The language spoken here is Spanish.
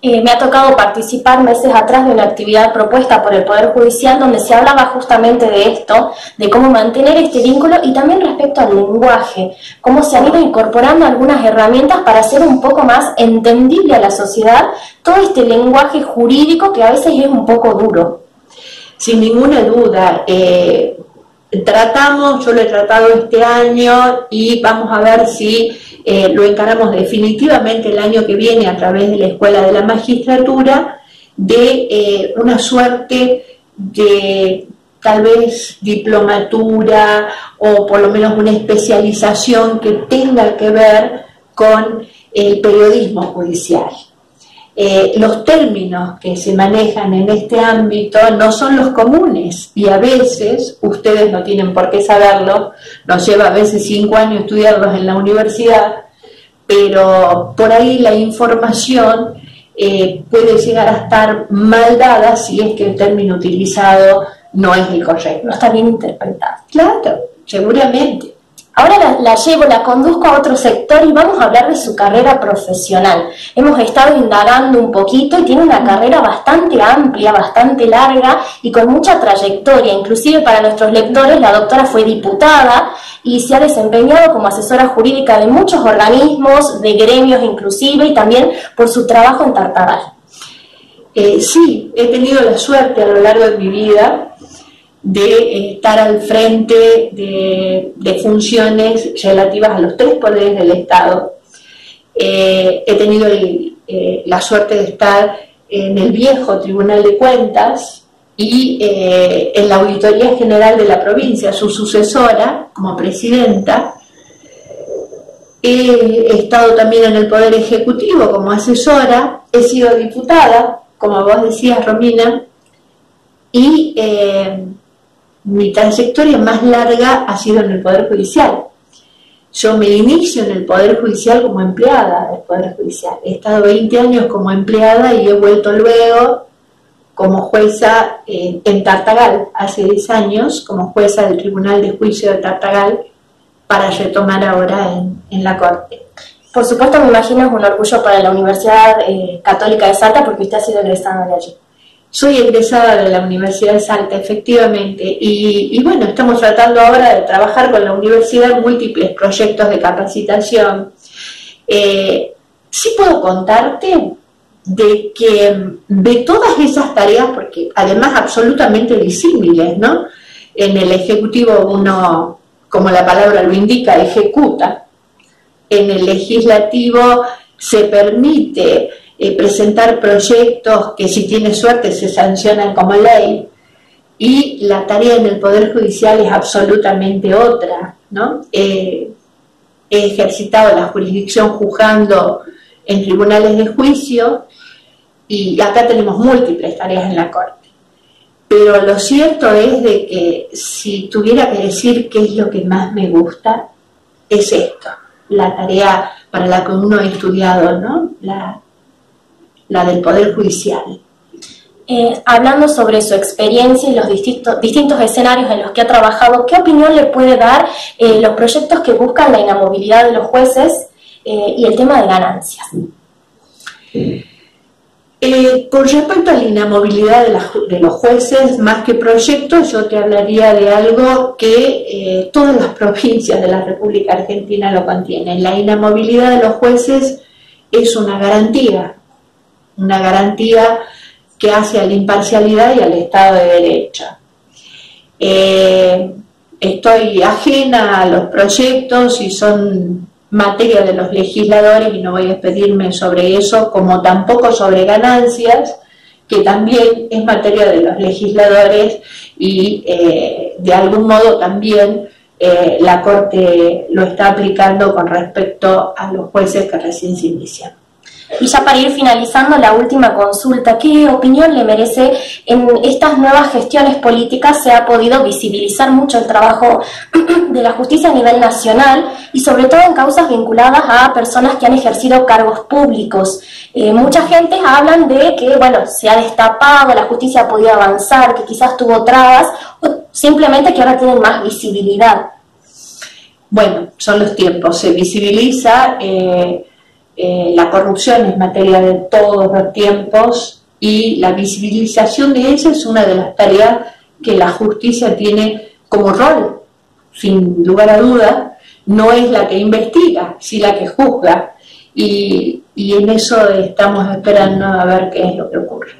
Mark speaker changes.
Speaker 1: Eh, me ha tocado participar meses atrás de una actividad propuesta por el Poder Judicial donde se hablaba justamente de esto, de cómo mantener este vínculo y también respecto al lenguaje, cómo se han ido incorporando algunas herramientas para hacer un poco más entendible a la sociedad todo este lenguaje jurídico que a veces es un poco duro.
Speaker 2: Sin ninguna duda, eh, tratamos, yo lo he tratado este año y vamos a ver si eh, lo encaramos definitivamente el año que viene a través de la Escuela de la Magistratura, de eh, una suerte de tal vez diplomatura o por lo menos una especialización que tenga que ver con el periodismo judicial. Eh, los términos que se manejan en este ámbito no son los comunes y a veces, ustedes no tienen por qué saberlo, nos lleva a veces cinco años estudiarlos en la universidad, pero por ahí la información eh, puede llegar a estar mal dada si es que el término utilizado no es el correcto.
Speaker 1: No está bien interpretado.
Speaker 2: Claro, seguramente.
Speaker 1: Ahora la, llevo, la conduzco a otro sector y vamos a hablar de su carrera profesional. Hemos estado indagando un poquito y tiene una carrera bastante amplia, bastante larga y con mucha trayectoria. Inclusive para nuestros lectores, la doctora fue diputada y se ha desempeñado como asesora jurídica de muchos organismos, de gremios inclusive, y también por su trabajo en Tartaral.
Speaker 2: Eh, sí, he tenido la suerte a lo largo de mi vida de estar al frente de, funciones relativas a los tres poderes del Estado. Eh, he tenido eh, la suerte de estar en el viejo Tribunal de Cuentas y eh, en la Auditoría General de la provincia, su sucesora como presidenta. He estado también en el Poder Ejecutivo como asesora, he sido diputada, como vos decías, Romina, y mi trayectoria más larga ha sido en el Poder Judicial. Yo me inicio en el Poder Judicial como empleada del Poder Judicial. He estado 20 años como empleada y he vuelto luego como jueza en, Tartagal, hace 10 años, como jueza del Tribunal de Juicio de Tartagal, para retomar ahora en, la Corte.
Speaker 1: Por supuesto, me imagino es un orgullo para la Universidad eh, Católica de Salta porque usted ha sido egresada de allí.
Speaker 2: Soy egresada de la Universidad Salta, efectivamente, y, bueno, estamos tratando ahora de trabajar con la universidad múltiples proyectos de capacitación. Eh, sí puedo contarte de que de todas esas tareas, porque además absolutamente disímiles, ¿no? En el Ejecutivo uno, como la palabra lo indica, ejecuta. En el Legislativo se permite presentar proyectos que si tiene suerte se sancionan como ley y la tarea en el Poder Judicial es absolutamente otra, ¿no? Eh, he ejercitado la jurisdicción juzgando en tribunales de juicio y acá tenemos múltiples tareas en la Corte. Pero lo cierto es de que si tuviera que decir qué es lo que más me gusta, es esto, la tarea para la que uno ha estudiado, ¿no? La, la del Poder Judicial.
Speaker 1: Eh, hablando sobre su experiencia y los distintos, distintos escenarios en los que ha trabajado, ¿qué opinión le puede dar eh, los proyectos que buscan la inamovilidad de los jueces eh, y el tema de ganancias?
Speaker 2: con respecto a la inamovilidad de, de, los jueces, más que proyectos, yo te hablaría de algo que todas las provincias de la República Argentina lo contienen. La inamovilidad de los jueces es una garantía una garantía que hace a la imparcialidad y al Estado de Derecho. Eh, estoy ajena a los proyectos y son materia de los legisladores y no voy a despedirme sobre eso, como tampoco sobre ganancias, que también es materia de los legisladores y eh, de algún modo también eh, la Corte lo está aplicando con respecto a los jueces que recién se inician.
Speaker 1: Y ya para ir finalizando la última consulta, ¿qué opinión le merece en estas nuevas gestiones políticas? Se ha podido visibilizar mucho el trabajo de la justicia a nivel nacional y sobre todo en causas vinculadas a personas que han ejercido cargos públicos. Eh, mucha gente hablan de que, bueno, se ha destapado, la justicia ha podido avanzar, que quizás tuvo trabas, o simplemente que ahora tienen más visibilidad.
Speaker 2: Bueno, son los tiempos, se visibiliza. Eh eh, la corrupción es materia de todos los tiempos y la visibilización de ella es una de las tareas que la justicia tiene como rol, sin lugar a duda, no es la que investiga, sino la que juzga. Y, en eso estamos esperando a ver qué es lo que ocurre.